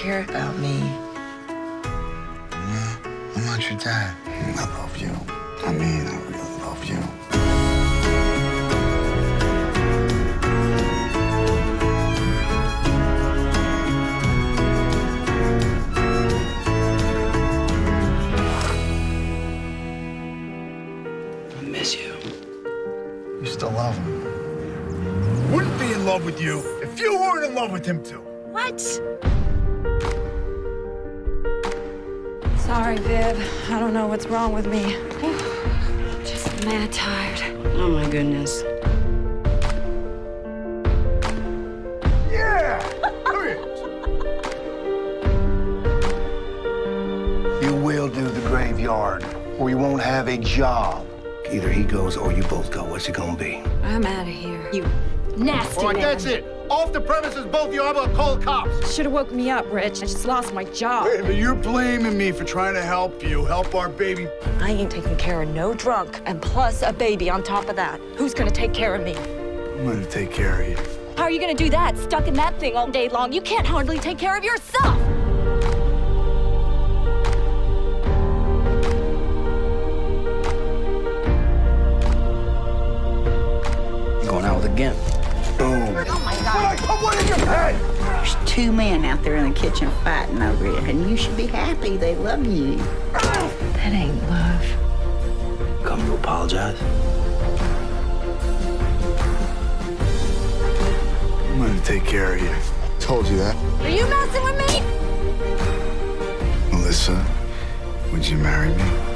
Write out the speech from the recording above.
care about me. I'm not your dad. I love you. I mean, I really love you. I miss you. You still love him. Wouldn't be in love with you if you weren't in love with him too. What? Sorry, Viv. I don't know what's wrong with me. Just mad tired. Oh my goodness. Yeah! Come here. You will do the graveyard, or you won't have a job. Either he goes or you both go. What's it gonna be? I'm out of here. You nasty All right, man. that's it. Off the premises, both of you. I'm gonna call the cops. Should have woke me up, Rich. I just lost my job. Hey, but you're blaming me for trying to help you, help our baby. I ain't taking care of no drunk, and plus a baby on top of that. Who's gonna take care of me? I'm gonna take care of you. How are you gonna do that? Stuck in that thing all day long. You can't hardly take care of yourself. Going out with a gimp. Boom. Oh I put one in your head! There's two men out there in the kitchen fighting over it, and you should be happy they love you. That ain't love. Come to apologize. I'm gonna take care of you. Told you that. Are you messing with me? Melissa, would you marry me?